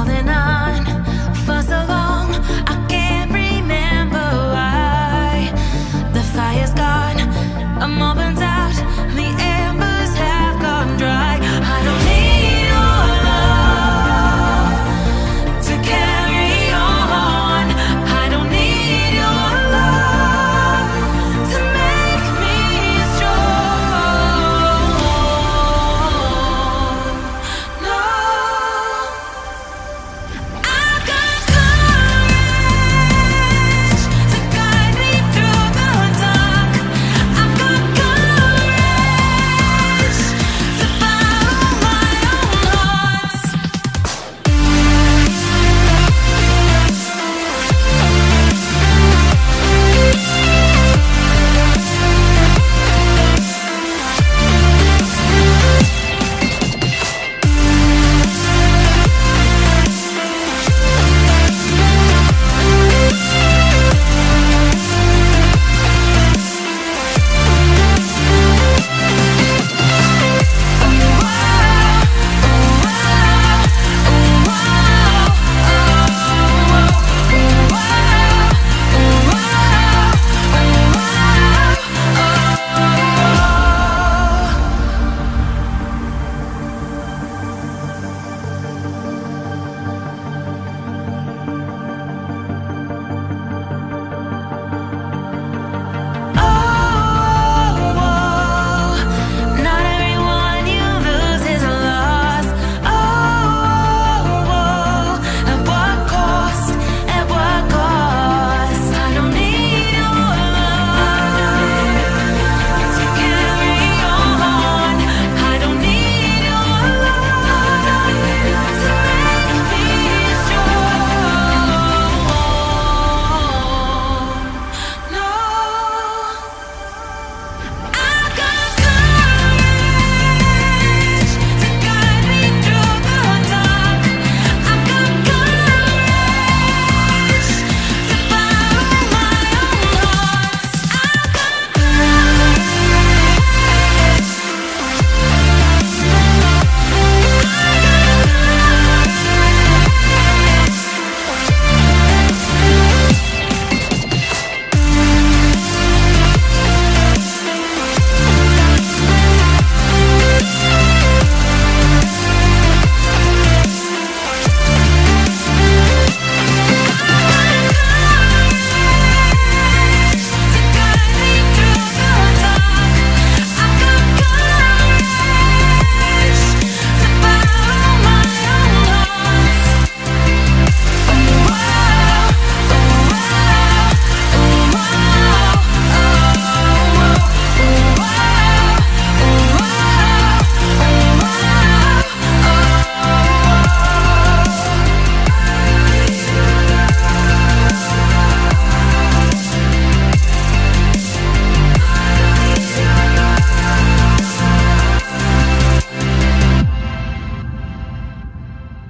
more than I